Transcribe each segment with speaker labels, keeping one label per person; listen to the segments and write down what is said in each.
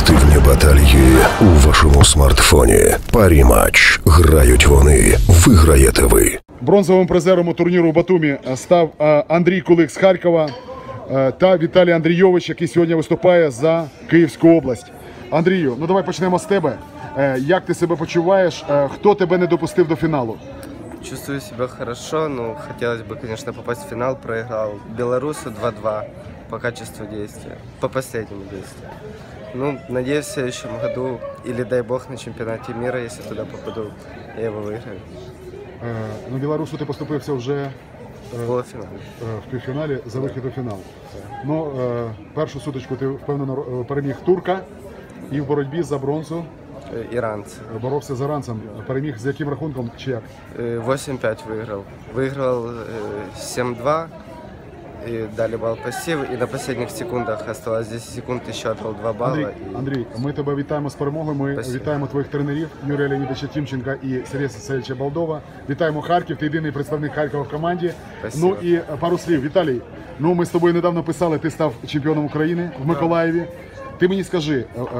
Speaker 1: Спортивні баталії у вашому смартфоні. Парі матч. Грають вони. Виграєте ви.
Speaker 2: Бронзовим призером у турніру у Батумі е, став е, Андрій Кулик з Харкова е, та Віталій Андрійович, який сьогодні виступає за Київську область. Андрію, ну давай почнемо з тебе. Як ти себе почуваєш? Хто тебе не допустив до фіналу?
Speaker 3: Чувствую себя хорошо, но хотелось бы, конечно, попасть в финал. Проиграл Белорусу 2-2 по качеству действия, по последнему действию. Ну, надеюсь, в следующем году, или дай бог, на чемпионате мира, если туда попаду, я его выиграю.
Speaker 2: Е, На Білорусу ти поступився вже е,
Speaker 3: В полуфинале.
Speaker 2: е, в півфіналі за вихід у фінал. Ну, е, першу сутичку ти впевнено е, переміг турка і в боротьбі за бронзу
Speaker 3: Э, Иранцы.
Speaker 2: е, боровся з іранцем. Переміг з яким рахунком чи як?
Speaker 3: Э, 8-5 выиграл. Выиграл э, 7-2, И дали балл пассив, и на последних секундах оставалось 10 секунд, еще отдал 2 балла.
Speaker 2: Андрій,
Speaker 3: и-
Speaker 2: Андрій, ми тебе вітаємо з перемогою. Ми
Speaker 3: Спасибо.
Speaker 2: вітаємо твоїх тренерів Юрія Леонідовича Тімченка і Сергія Сесевича Балдова. Вітаємо Харків. Ти єдиний представник Харкова в команді.
Speaker 3: Спасибо.
Speaker 2: Ну і е, пару слів. Віталій. Ну ми з тобою недавно писали. Ти став чемпіоном України в Миколаєві. Ти мені скажи, е, е,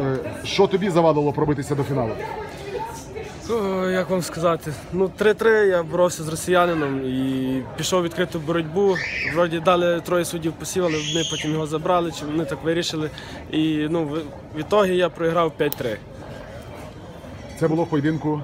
Speaker 2: е, що тобі завадило пробитися до фіналу?
Speaker 4: О, Як вам сказати? Ну, 3-3 я боровся з росіянином і пішов відкриту боротьбу. Вроді дали троє суддів посів, але вони потім його забрали, чи вони так вирішили. І ну, в ітогі я програв 5-3.
Speaker 2: Це було в поєдинку.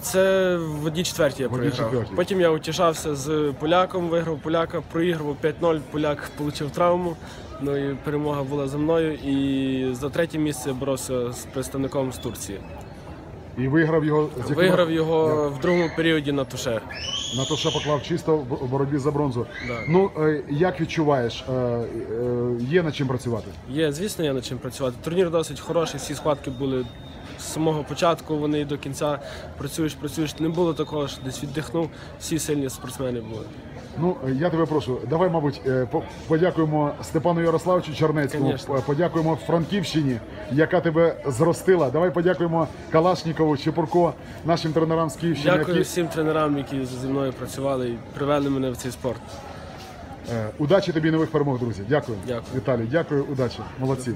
Speaker 4: Це в одній четвертій я
Speaker 2: В
Speaker 4: програв.
Speaker 2: четвертій.
Speaker 4: Потім я утішався з поляком, виграв поляка, проіграв 5-0, поляк отримав травму. Ну і перемога була за мною. І за третє місце боровся з представником з Турції.
Speaker 2: І виграв його з яким
Speaker 4: Виграв його в другому періоді на туше.
Speaker 2: на туше що поклав чисто в в боротьбі за бронзу.
Speaker 4: Да.
Speaker 2: Ну е, як відчуваєш? Е, е, Є над чим працювати?
Speaker 4: Є, звісно, є над чим працювати. Турнір досить хороший, всі схватки були з самого початку, вони до кінця працюєш, працюєш. Не було такого, що десь віддихнув. Всі сильні спортсмени були.
Speaker 2: Ну, я тебе прошу, давай, мабуть, е, подякуємо Степану Ярославовичу Чернецькому,
Speaker 4: Конечно.
Speaker 2: подякуємо Франківщині, яка тебе зростила. Давай подякуємо Калашнікову, Чепурко, нашим тренерам з Київщини.
Speaker 4: Дякую
Speaker 2: які-
Speaker 4: всім тренерам, які зі мною працювали і привели мене в цей спорт.
Speaker 2: Е, Удачі тобі нових перемог, друзі. Дякую.
Speaker 4: Дякую.
Speaker 2: Віталій, дякую, удачі. Молодці.